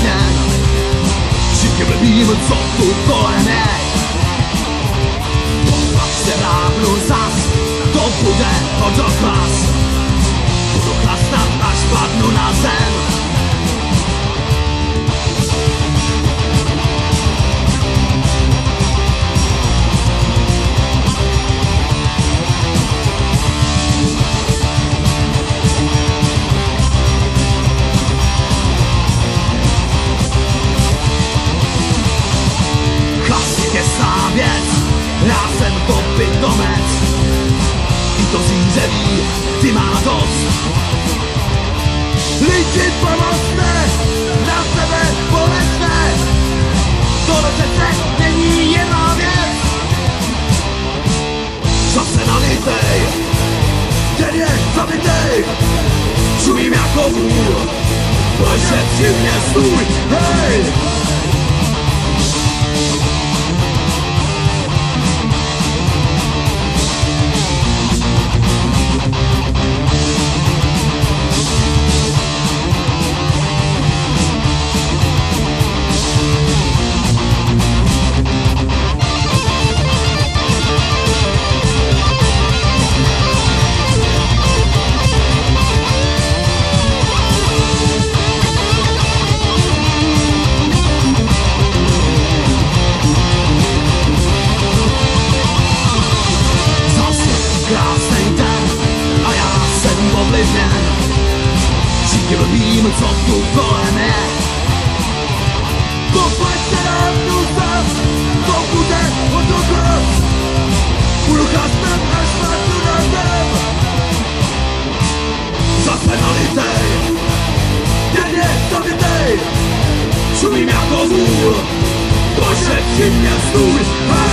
znáno Říkem vím, co tu kolem je Pohlad se rábnu zas To bude hodoklas Budu chlastat, až padnu na zem. Zemí, ty má dost. Lidi pomozte, na sebe polečte, tohle přece není jedna věc. Zase nalitej, ten je zabitej, čumím jako vůl, prošetři mě stůj, hej! Co tu kolem je Poplaťte nám to bude hodnotnost Budu chlastat až spadnu na zem. Zase zabitej Šumím jako vůl, pošetři mě stůj, hej!